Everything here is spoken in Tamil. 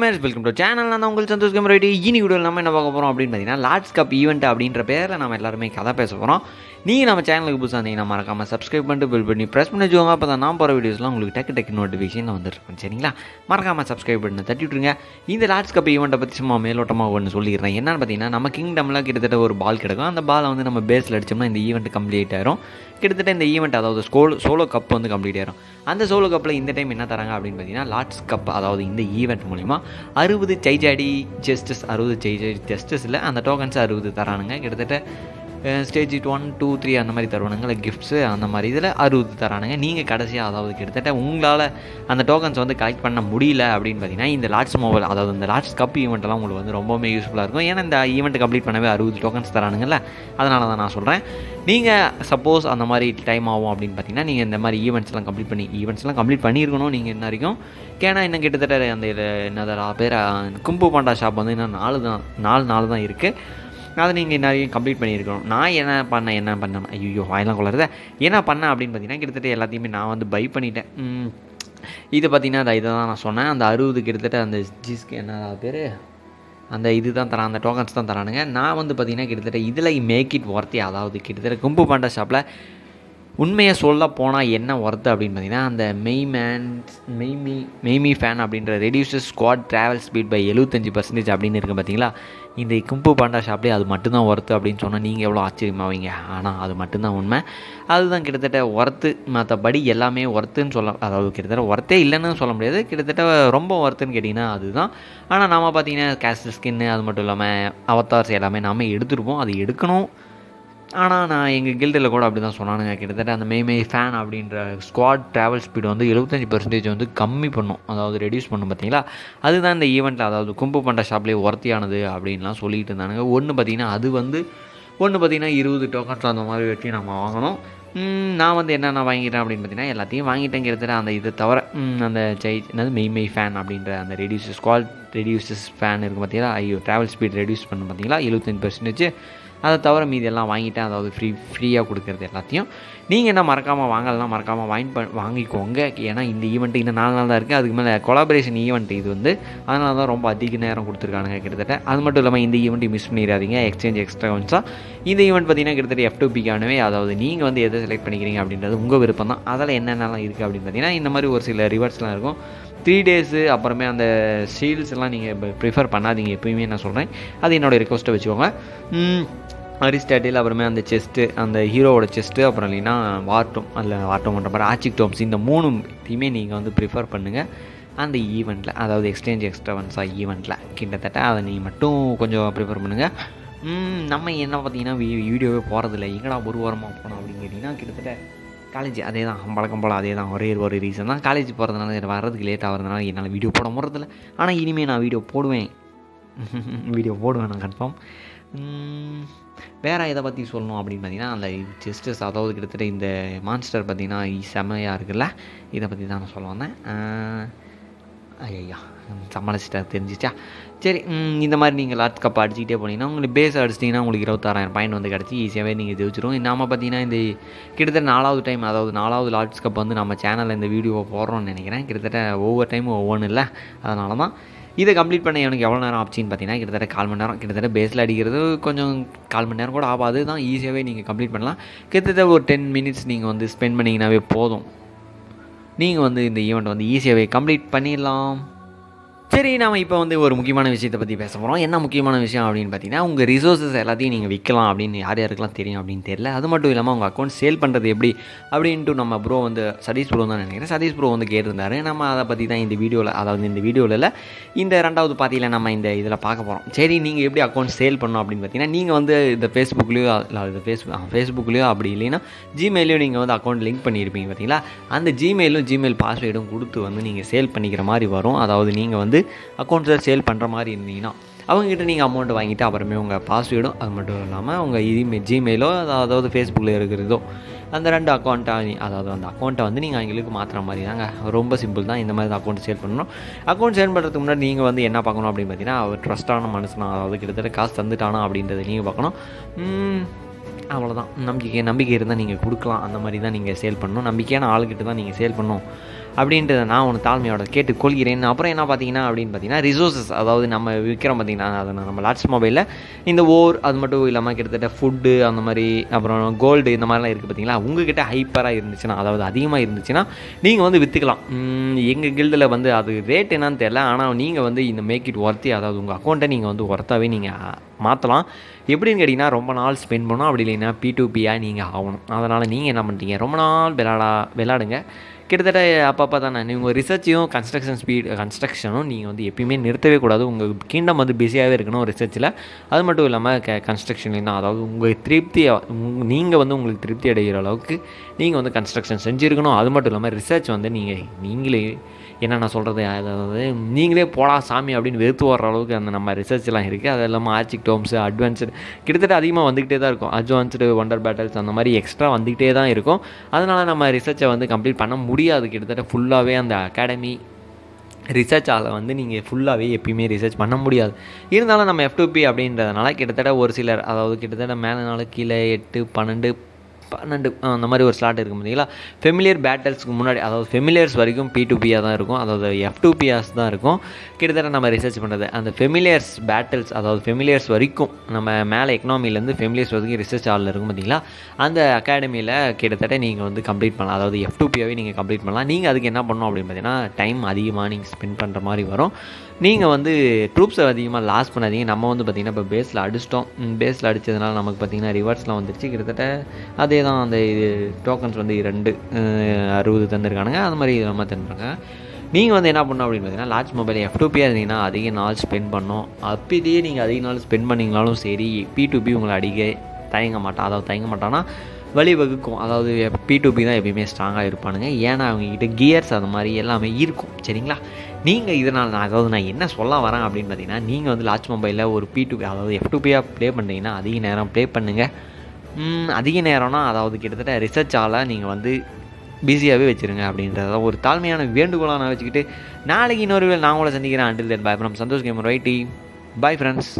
கேமர்ஸ் வெல்கம் டு சேனல் நான் உங்கள் சந்தோஷ் கேமரா இனி வீடியோவில் நம்ம என்ன பார்க்க போகிறோம் அப்படின்னு பார்த்தீங்கன்னா லார்ட்ஸ் கப் ஈவெண்ட் அப்படின்ற பேரில் நம்ம எல்லாருமே கதை பேச போகிறோம் நீங்கள் நம்ம சேனலுக்கு புதுசாக இருந்தீங்கன்னா மறக்காமல் சப்ஸ்கிரைப் பண்ணிட்டு பில் பண்ணி ப்ரெஸ் பண்ணி வச்சுக்கோங்க. அப்போ தான் நான் போகிற வீடியோஸ்லாம் உங்களுக்கு டக்கு டக்கு நோட்டிஃபிகேஷன் வந்துருக்கும் சரிங்களா? மறக்காமல் சப்ஸ்கிரைப் பண்ணி தட்டி விட்ருங்க இந்த லார்ட்ஸ் கப் ஈவெண்ட்டை பற்றி சும்மா மேலோட்டமாக ஒன்று சொல்லிடுறேன். என்னென்னு பார்த்தீங்கன்னா நம்ம கிங்டமில் கிட்டத்தட்ட ஒரு பால் கிடைக்கும். அந்த பாலை வந்து நம்ம பேஸில் அடித்தோம்னா இந்த ஈவெண்ட் கம்ப்ளீட் ஆயிரும். கிட்டத்தட்ட இந்த ஈவெண்ட் அதாவது ஸ்கோல் சோலோ கப் வந்து கம்ப்ளீட் ஆயிரும். அந்த சோலோ கப்பில் இந்த டைம் என்ன தராங்க அப்படின்னு பார்த்தீங்கன்னா லார்ட்ஸ் கப் அதாவது இந்த ஈவெண்ட் மூலிமா அறுபது சைஜாடி செஸ்டஸ் அறுபது சைஜாடி செஸ்டஸில் அந்த டோக்கன்ஸ் அறுபது தரானுங்க. கிட்டத்தட்ட ஸ்டேஜ் ஒன் டூ த்ரீ அந்த மாதிரி தருவானுங்கள கிஃப்ட்ஸு அந்த மாதிரி இதில் அறுபது தரானுங்க. நீங்கள் கடைசியாக அதாவது கிட்டத்தட்ட உங்களால் அந்த டோக்கன்ஸ் வந்து கலெக்ட் பண்ண முடியல அப்படின்னு பார்த்தீங்கன்னா இந்த லாட்ஸ் மொபைல் அதாவது இந்த லாட்ஸ் கப் ஈவெண்ட்லாம் உங்களுக்கு வந்து ரொம்பவுமே யூஸ்ஃபுல்லாக இருக்கும். ஏன்னா இந்த ஈவெண்ட் கம்ப்ளீட் பண்ணவே அறுபது டோக்கன்ஸ் தரானுங்கல்ல. அதனால தான் நான் சொல்கிறேன் நீங்கள் சப்போஸ் அந்த மாதிரி டைம் ஆகும் அப்படின்னு பார்த்தீங்கன்னா நீங்கள் இந்த மாதிரி ஈவெண்ட்ஸ்லாம் கம்ப்ளீட் பண்ணி ஈவெண்ட்ஸ்லாம் கம்ப்ளீட் பண்ணியிருக்கணும் நீங்கள் என்ன வரைக்கும். ஏன்னா இன்னும் கிட்டத்தட்ட அந்த என்னதா பேர் கும்பு பாண்டா ஷாப் வந்து இன்னும் நாலு தான் நாலு நாலு தான் இருக்குது அதை நீங்கள் எல்லாரையும் கம்ப்ளீட் பண்ணியிருக்கணும். நான் என்ன பண்ணேன் என்ன பண்ணேன்? ஐயோ வாயெல்லாம் கொள்ளாத என்ன பண்ணேன் அப்படின்னு பார்த்தீங்கன்னா கிட்டத்தட்ட எல்லாத்தையுமே நான் வந்து பை பண்ணிட்டேன். இது பார்த்தீங்கன்னா அந்த இதை தான் நான் சொன்னேன். அந்த அறுபது கிட்டத்தட்ட அந்த ஜிஸ்க்கு என்ன பேர்? அந்த இது தான் தரான் அந்த டோக்கன்ஸ் தான் தரானுங்க. நான் வந்து பார்த்தீங்கன்னா கிட்டத்தட்ட இதில் மேக் இட் ஒர்த்தி அதாவது கிட்டத்தட்ட கும்பு பாண்டா ஷாப்பில் உண்மையை சொல்ல போனால் என்ன ஒர்த்து அப்படின்னு பார்த்தீங்கன்னா அந்த மெய்மேன் மெய்மி மெய்மி ஃபேன் அப்படின்ற reduces squad travel speed by எழுபத்தஞ்சு பர்சன்டேஜ் அப்படின்னு இருக்குது பார்த்தீங்களா? இந்த கும்பு பாண்டா ஷாப்லேயே அது மட்டும்தான் ஒர்த்து அப்படின்னு சொன்னால் நீங்கள் எவ்வளோ ஆச்சரியமாவீங்க ஆனால் அது மட்டும்தான் உண்மை. அதுதான் கிட்டத்தட்ட ஒர்த்து மற்றபடி எல்லாமே ஒர்த்துன்னு சொல்ல அதாவது கிட்டத்தட்ட ஒர்த்தே இல்லைன்னு சொல்ல முடியாது. கிட்டத்தட்ட ரொம்ப ஒர்த்துன்னு கேட்டிங்கன்னா அதுதான். ஆனால் நாம் பார்த்தீங்கன்னா கேஸ்ட் ஸ்கின்னு அது மட்டும் இல்லாமல் அவத்தார்ஸ் எல்லாமே நாம் எடுத்துருப்போம். அது எடுக்கணும். ஆனால் நான் எங்கள் கில்டில் கூட அப்படி தான் சொன்னானுங்க. கிட்டத்தட்ட அந்த மேமே ஃபேன் அப்படின்ற ஸ்குவாட் ட்ராவல் ஸ்பீடு வந்து எழுபத்தஞ்சி பர்சன்டேஜ் வந்து கம்மி பண்ணும். அதாவது ரெடியூஸ் பண்ணும் பார்த்தீங்களா? அதுதான் இந்த ஈவெண்ட்டில் அதாவது கும்பு பண்ட ஷாப்லேயே ஒர்த்தியானது அப்படின்லாம் சொல்லிட்டு இருந்தானுங்க. ஒன்று பார்த்தீங்கன்னா அது வந்து ஒன்று பார்த்தீங்கன்னா இருபது டோக்கன்ஸ் அந்த மாதிரி வச்சு நம்ம வாங்கணும். நான் வந்து என்னென்ன வாங்கிட்டேன் அப்படின்னு பார்த்தீங்கன்னா எல்லாத்தையும் வாங்கிட்டேன் கிட்டத்தட்ட. அந்த இதை தவிர அந்த ஜெய் என்னது மெய் மெய் ஃபேன் அப்படின்ற அந்த ரெடியூஸ் ஸ்குவாட் ரெடியூசஸ் ஃபேன் இருக்குது பார்த்தீங்களா? ஐயோ ட்ராவல் ஸ்பீட் ரெடியூஸ் பண்ண பார்த்தீங்களா? எழுபத்தஞ்சு பர்சன்டேஜ் அதை தவிர மீதி எல்லாம் வாங்கிட்டேன். அதாவது ஃப்ரீ ஃப்ரீயாக கொடுக்குறது எல்லாத்தையும். நீங்கள் என்ன மறக்காமல் வாங்கலாம் மறக்காமல் வாங்கி ப வாங்கிக்கோங்க. ஏன்னா இந்த ஈவெண்ட்டு இன்னும் நாலு நாள் தான் இருக்குது அதுக்கு மேலே கொலாபரேஷன் ஈவெண்ட் இது வந்து அதனால தான் ரொம்ப அதிக நேரம் கொடுத்துருக்கானுங்க கிட்டத்தட்ட. அது மட்டும் இல்லாமல் இந்த ஈவெண்ட்டையும் மிஸ் பண்ணிடாதீங்க. எக்ஸ்சேஞ்ச் எக்ஸ்ட்ரா ஒன்ஸாக இந்த ஈவெண்ட் பார்த்தீங்கன்னா கிட்டத்தட்ட எஃப் டூ பிக்கானவே அதாவது நீங்கள் வந்து எதை செலக்ட் பண்ணிக்கிறீங்க அப்படின்றது உங்கள் விருப்பம் தான் அதில் என்னென்னலாம் இருக்குது அப்படின்னு பார்த்தீங்கன்னா இந்த மாதிரி ஒரு சில ரிவர்ஸ்லாம் இருக்கும். த்ரீ டேஸு அப்புறமே அந்த சீல்ஸ் எல்லாம் நீங்கள் ப்ரிஃபர் பண்ணாதீங்க. எப்பயுமே நான் சொல்கிறேன் அது என்னோடய ரெக்வஸ்ட்டை வச்சுக்கோங்க. அரிஸ்டாட்டில் அப்புறமே அந்த செஸ்ட்டு அந்த ஹீரோவோட செஸ்ட்டு அப்புறம் இல்லைன்னா வார்ட்டோம் அதில் வார்ட்டோம் பண்ணுற மாதிரி ஆச்சிக் டோம்ஸ் இந்த மூணு இதையுமே நீங்கள் வந்து ப்ரிஃபர் பண்ணுங்கள் அந்த ஈவெண்ட்டில் அதாவது எக்ஸ்சேஞ்ச் எக்ஸ்டவன்ஸாக ஈவெண்ட்டில் கிட்டத்தட்ட அதை நீங்கள் மட்டும் கொஞ்சம் ப்ரிஃபர் பண்ணுங்கள் நம்ம என்ன பார்த்தீங்கன்னா வீ வீடியோவே போகிறதில்ல எங்கடா ஒரு வாரமாக போனோம் அப்படின்னு கேட்டிங்கன்னா கிட்டத்தட்ட காலேஜ் அதே தான் பழக்கம் போல் அதே தான் ஒரே ஒரு ரீசன் தான். காலேஜ் போகிறதுனால வர்றதுக்கு லேட் ஆகிறதுனால என்னால் வீடியோ போட முடியறதில்ல. ஆனால் இனிமேல் நான் வீடியோ போடுவேன். வீடியோ போடுவேன் நான் கன்ஃபார்ம் வேறு எதை பற்றி சொல்லணும் அப்படின்னு பார்த்தீங்கன்னா அந்த செஸ்டஸ் அதாவது கிட்டத்தட்ட இந்த மான்ஸ்டர் பார்த்திங்கன்னா செமையாக இருக்குல்ல? இதை பற்றி தான் நான் சொல்ல வந்தேன். ஐயா சமாளிச்சிட்டா தெரிஞ்சிச்சா? சரி இந்த மாதிரி நீங்கள் லாட் கப் அடிச்சுக்கிட்டே போனீங்கன்னா உங்களுக்கு பேஸ் அடிச்சிட்டிங்கன்னா உங்களுக்கு இருபத்தாறாயிரம் பாயிண்ட் வந்து கிடச்சி ஈஸியாகவே நீங்கள் ஜெயிச்சிரும் நாம் பார்த்தீங்கன்னா இந்த கிட்டத்தட்ட நாலாவது டைம் அதாவது நாலாவது லாட்ஸ் கப் வந்து நம்ம சேனலில் இந்த வீடியோவை போடுறோம்னு நினைக்கிறேன். கிட்டத்தட்ட ஒவ்வொரு டைமும் ஒவ்வொன்றும் இல்லை. அதனால தான் இதை கம்ப்ளீட் பண்ண எனக்கு எவ்வளோ நேரம் ஆச்சுன்னு பார்த்தீங்கன்னா கிட்டத்தட்ட கால் மணி நேரம். கிட்டத்தட்ட பேஸில் அடிக்கிறது கொஞ்சம் கால் மணி நேரம் கூட ஆகாது. தான் ஈஸியாகவே நீங்கள் கம்ப்ளீட் பண்ணலாம். கிட்டத்தட்ட ஒரு டென் மினிட்ஸ் நீங்கள் வந்து ஸ்பெண்ட் பண்ணிங்கனாவே போதும். நீங்கள் வந்து இந்த ஈவெண்ட் வந்து ஈஸியாகவே கம்ப்ளீட் பண்ணிடலாம். சரி நாம் இப்போ வந்து ஒரு முக்கியமான விஷயத்தை பற்றி பேச போகிறோம் என்ன முக்கியமான விஷயம் அப்படின்னு பார்த்தீங்கன்னா உங்கள் ரிசோர்ஸஸ் எல்லாத்தையும் நீங்கள் விற்கலாம் அப்படின்னு யார் யாருக்கெல்லாம் தெரியும் அப்படின்னு தெரியல. அது மட்டும் இல்லாமல் உங்கள் அக்கௌண்ட் சேல் பண்ணுறது எப்படி அப்படின்ட்டு நம்ம ப்ரோ வந்து சதீஷ் ப்ரோ தான் நினைக்கிறேன். சதீஷ் ப்ரோ வந்து கேட்டிருந்தாரு. நம்ம அதை பற்றி தான் இந்த வீடியோவில் அதாவது இந்த வீடியோவில் இந்த ரெண்டாவது பாத்தியில் நம்ம இந்த இதில் பார்க்க போகிறோம் சரி நீங்கள் எப்படி அக்கௌண்ட் சேல் பண்ணணும் அப்படின்னு பார்த்தீங்கன்னா நீங்கள் வந்து இந்த ஃபேஸ்புக்லேயோ இல்லை இது ஃபேஸ்புக் ஃபேஸ்புக்லேயோ அப்படி இல்லைன்னா ஜிமெயிலையும் நீங்கள் வந்து அக்கௌண்ட் லிங்க் பண்ணியிருப்பீங்க பார்த்தீங்களா அந்த ஜிமெயிலும் ஜிமெயில் பாஸ்வேர்டும் கொடுத்து வந்து நீங்கள் சேல் பண்ணிக்கிற மாதிரி வரும். அதாவது நீங்கள் வந்து அக்கௌண்ட்டில் சேல் பண்ணுற மாதிரி இருந்தீங்கன்னா அவங்ககிட்ட நீங்கள் அமௌண்ட் வாங்கிட்டு அப்புறமே உங்கள் பாஸ்வேர்டும் அது மட்டும் இல்லாமல் உங்கள் இமெயில் ஜிமெயிலோ அதாவது ஃபேஸ்புக்கில் இருக்கிறதோ அந்த ரெண்டு அக்கௌண்ட்டை அதாவது அந்த அக்கௌண்ட்டை வந்து நீங்கள் அவங்களுக்கு மாற்றுற மாதிரி தாங்க. ரொம்ப சிம்பிள் தான். இந்த மாதிரி அக்கௌண்ட் சேல் பண்ணணும். அக்கௌண்ட் சேல் பண்ணுறதுக்கு முன்னாடி நீங்கள் வந்து என்ன பார்க்கணும் அப்படின்னு பார்த்தீங்கன்னா அவர் ட்ரஸ்டான மனுஷனா அதாவது கிட்டத்தட்ட காசு தந்துட்டானா அப்படின்றத நீங்கள் பார்க்கணும். அவ்வளோதான் நம்பிக்கை நம்பிக்கை இருந்தால் நீங்கள் கொடுக்கலாம். அந்த மாதிரி தான் நீங்கள் சேல் பண்ணணும். நம்பிக்கையான ஆளுக்கிட்ட தான் நீங்கள் சேல் பண்ணணும். அப்படின்றத நான் ஒன்று தாழ்மையோட கேட்டு கொள்கிறேன் அப்புறம் என்ன பார்த்தீங்கன்னா அப்படின்னு பார்த்தீங்கன்னா ரிசோர்ஸஸ் அதாவது நம்ம விற்கிறோம் பார்த்தீங்கன்னா அதை நம்ம லாட்ஸ் மொபைலில் இந்த ஓர் அது மட்டும் இல்லாமல் கிட்டத்தட்ட ஃபுட்டு அந்த மாதிரி அப்புறம் கோல்டு இந்த மாதிரிலாம் இருக்குது பார்த்தீங்களா உங்ககிட்ட ஹைப்பராக இருந்துச்சுன்னா அதாவது அதிகமாக இருந்துச்சுன்னா நீங்கள் வந்து விற்றுக்கலாம் எங்கள் கில்டில் வந்து அது ரேட் என்னன்னு தெரியல ஆனால் நீங்கள் வந்து இந்த மேக் இட் ஒர்த்தி அதாவது உங்கள் அக்கௌண்ட்டை நீங்கள் வந்து ஒர்த்தாகவே நீங்கள் மாற்றலாம் எப்படின்னு கேட்டிங்கன்னா ரொம்ப நாள் ஸ்பெண்ட் பண்ணோம் அப்படி இல்லைன்னா பி டு பியாக நீங்கள் ஆகணும். அதனால் நீங்கள் என்ன பண்ணுறீங்க ரொம்ப நாள் விளாடா விளாடுங்க கிட்டத்தட்ட அப்பப்போ தானே. உங்கள் ரிசர்ச்சையும் கன்ஸ்ட்ரக்ஷன் ஸ்பீட் கன்ஸ்ட்ரக்ஷனும் நீங்கள் வந்து எப்பயுமே நிறுத்தவே கூடாது. உங்கள் கீண்டம் வந்து பிஸியாகவே இருக்கணும் ரிசர்ச்சில் அது மட்டும் இல்லாமல் க கன்ஸ்ட்ரக்ஷன்லேயும் அதாவது உங்கள் திருப்தி நீங்கள் வந்து உங்களுக்கு திருப்தி அடைகிற அளவுக்கு நீங்கள் வந்து கன்ஸ்ட்ரக்ஷன் செஞ்சுருக்கணும். அது மட்டும் இல்லாமல் ரிசர்ச் வந்து நீங்கள் நீங்களே என்னென்ன சொல்கிறது அதாவது நீங்களே போடா சாமி அப்படின்னு வெறுத்து வர்ற அளவுக்கு அந்த நம்ம ரிசர்ச்லாம் இருக்குது அது இல்லாமல் ஆர்ச்சிக் டோம்ஸு அட்வான்ஸ்டு கிட்டத்தட்ட அதிகமாக வந்துக்கிட்டே தான் இருக்கும். அட்வான்ஸ்டு ஒண்டர் பேட்டல்ஸ் அந்த மாதிரி எக்ஸ்ட்ரா வந்துக்கிட்டே தான் இருக்கும். அதனால் நம்ம ரிசர்ச்சை வந்து கம்ப்ளீட் பண்ண முடியாது. கிட்டத்தட்ட ஃபுல்லாகவே அந்த அகாடமி ரிசர்ச்சால் வந்து நீங்கள் ஃபுல்லாகவே எப்பயுமே ரிசர்ச் பண்ண முடியாது. இருந்தாலும் நம்ம எஃப்டூபி அப்படின்றதுனால கிட்டத்தட்ட ஒரு சிலர் அதாவது கிட்டத்தட்ட மேலே நாள் கீழே எட்டு பன்னெண்டு பன்னெண்டு அந்த மாதிரி ஒரு ஸ்லாட் இருக்கும் பார்த்தீங்களா ஃபெமிலியர் பேட்டல்ஸ்க்கு முன்னாடி அதாவது ஃபெமிலியர்ஸ் வரைக்கும் பி டு பியாக தான் இருக்கும். அதாவது எஃப் டு பியாஸ் தான் இருக்கும். கிட்டத்தட்ட நம்ம ரிசர்ச் பண்ணுறது அந்த ஃபெமிலியர்ஸ் பேட்டல்ஸ் அதாவது ஃபெமிலியர்ஸ் வரைக்கும் நம்ம மேலே எக்கனாமிலேருந்து ஃபெமிலியர்ஸ் வரைக்கும் ரிசர்ச் ஆளில் இருக்கும் பார்த்தீங்களா அந்த அகாடமியில் கிட்டத்தட்ட நீங்கள் வந்து கம்ப்ளீட் பண்ணலாம். அதாவது எஃப் டூ பியாவே நீங்கள் கம்ப்ளீட் பண்ணலாம். நீங்கள் அதுக்கு என்ன பண்ணணும் அப்படின்னு பார்த்தீங்கன்னா டைம் அதிகமாக நீங்கள் ஸ்பெண்ட் பண்ணுற மாதிரி வரும். நீங்கள் வந்து ட்ரூப்ஸை அதிகமாக லாஸ் பண்ணாதீங்க. நம்ம வந்து பார்த்திங்கன்னா இப்போ பேஸில் அடிச்சிட்டோம். பேஸில் அடித்ததுனால நமக்கு பார்த்திங்கன்னா ரிவர்ஸ்லாம் வந்துருச்சு. கிட்டத்தட்ட அதே தான் அந்த இது டோக்கன்ஸ் வந்து ரெண்டு அறுபது தந்துருக்கானுங்க. அது மாதிரி நம்ம தந்துருக்காங்க. நீங்கள் வந்து என்ன பண்ணணும் அப்படின்னு பார்த்தீங்கன்னா லார்ஜ் மொபைல் எஃப் டூபியாக இருந்தீங்கன்னா அதிக நாள் ஸ்பெண்ட் பண்ணோம் அப்போதையே நீங்கள் அதிக நாள் ஸ்பெண்ட் பண்ணிங்கனாலும் சரி பி டு பி உங்களை அடிக்க தயங்க மாட்டான் அதாவது தயங்க மாட்டான்னா வழி வகுக்கும் அதாவது பி டு பி தான் எப்பயுமே ஸ்ட்ராங்காக இருப்பானுங்க. ஏன்னா அவங்ககிட்ட கியர்ஸ் அது மாதிரி எல்லாமே இருக்கும். சரிங்களா? நீங்கள் இதனால் நான் அதாவது நான் என்ன சொல்ல வரேன் அப்படின்னு பார்த்தீங்கன்னா நீங்கள் வந்து லாச் மொபைலில் ஒரு பி டு பி அதாவது எஃப் டு பியாக ப்ளே பண்ணிங்கன்னா அதிக நேரம் ப்ளே பண்ணுங்கள் அதிக நேரம்னா அதாவது கிட்டத்தட்ட ரிசர்ச்சால் நீங்கள் வந்து பிஸியாகவே வச்சுருங்க அப்படின்றத ஒரு தாழ்மையான வேண்டுகோளாக நான் வச்சுக்கிட்டு நாளைக்கு இன்னொரு நான் உங்களை சந்திக்கிறேன். Until then bye from Santhosh gamer ரைட்டி bye friends